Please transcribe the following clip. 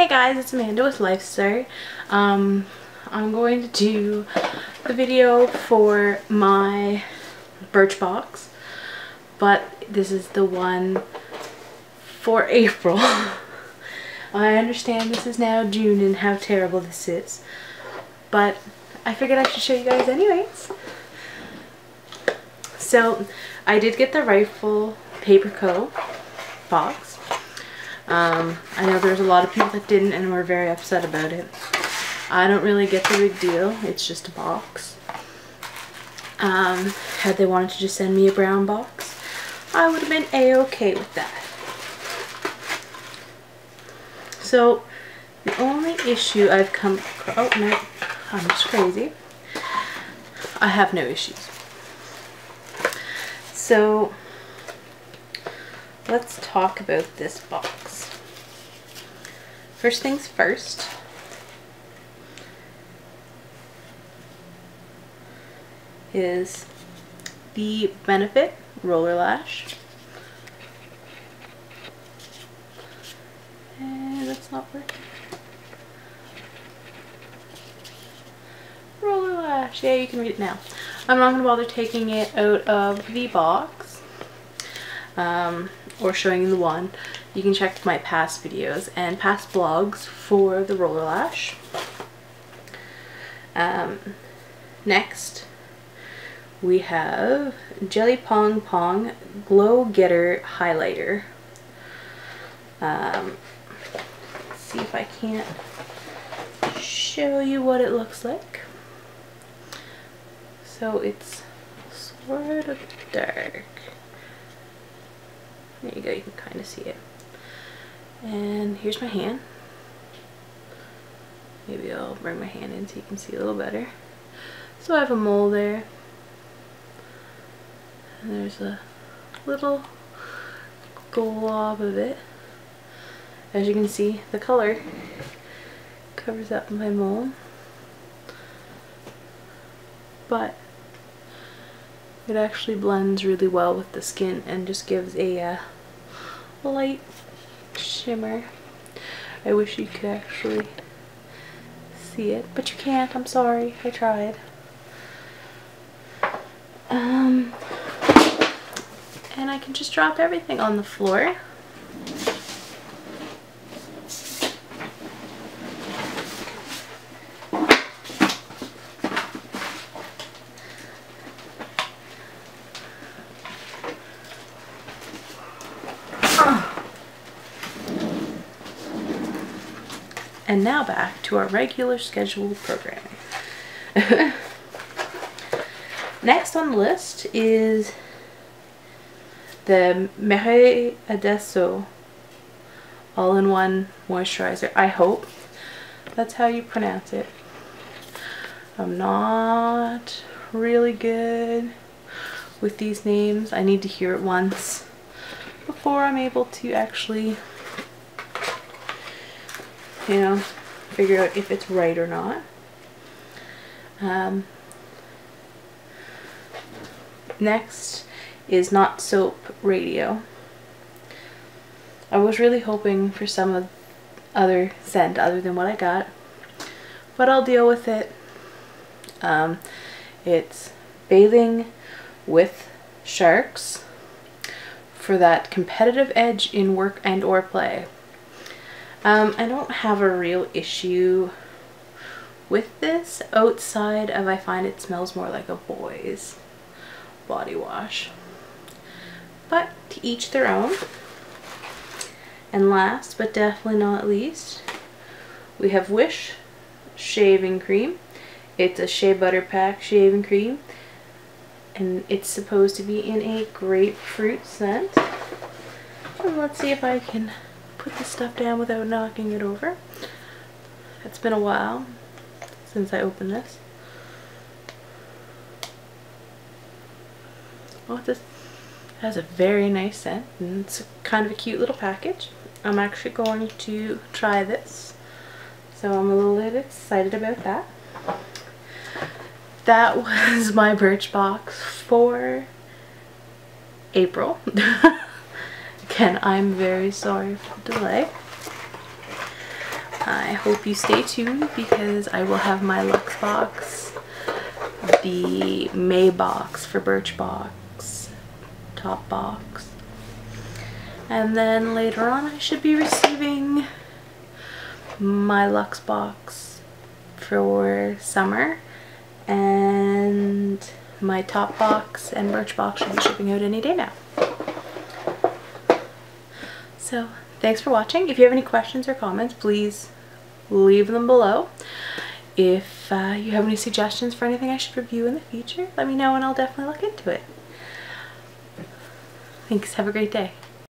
Hey guys, it's Amanda with Life Start. Um, I'm going to do the video for my Birchbox, but this is the one for April. I understand this is now June and how terrible this is, but I figured I should show you guys anyways. So, I did get the Rifle Paper Co. box um, I know there's a lot of people that didn't and were very upset about it. I don't really get the big deal. It's just a box. Um, had they wanted to just send me a brown box, I would have been a-okay with that. So, the only issue I've come oh no, I'm just crazy. I have no issues. So, let's talk about this box. First things first. is the Benefit Roller Lash. And that's not working. Roller Lash. Yeah, you can read it now. I'm not going to bother taking it out of the box. Um, or showing you the one, you can check my past videos and past blogs for the roller lash. Um, next, we have Jelly Pong Pong Glow Getter Highlighter. Um, let's see if I can't show you what it looks like. So it's sort of dark. There you go, you can kind of see it. And here's my hand. Maybe I'll bring my hand in so you can see a little better. So I have a mole there. And there's a little glob of it. As you can see, the color covers up my mole. But it actually blends really well with the skin and just gives a uh, light shimmer. I wish you could actually see it, but you can't. I'm sorry. I tried. Um, and I can just drop everything on the floor. And now back to our regular scheduled programming. Next on the list is the Mere Adesso all-in-one moisturizer. I hope that's how you pronounce it. I'm not really good with these names. I need to hear it once before I'm able to actually you know, figure out if it's right or not. Um, next is Not Soap Radio. I was really hoping for some other scent other than what I got, but I'll deal with it. Um, it's Bathing with Sharks for that competitive edge in work and or play. Um, I don't have a real issue with this outside of I find it smells more like a boy's body wash. But to each their own. And last but definitely not least, we have Whish shaving cream. It's a Shea Butter Pack shaving cream and it's supposed to be in a grapefruit scent. And let's see if I can put the stuff down without knocking it over. It's been a while since I opened this. Oh, this has a very nice scent and it's kind of a cute little package. I'm actually going to try this. So I'm a little bit excited about that. That was my Birchbox for April. Again, I'm very sorry for the delay. I hope you stay tuned because I will have my Luxe box, the May box for Birchbox, top box. And then later on I should be receiving my Luxe box for summer and my top box and Birchbox should be shipping out any day now. So thanks for watching. If you have any questions or comments, please leave them below. If uh, you have any suggestions for anything I should review in the future, let me know and I'll definitely look into it. Thanks. Have a great day.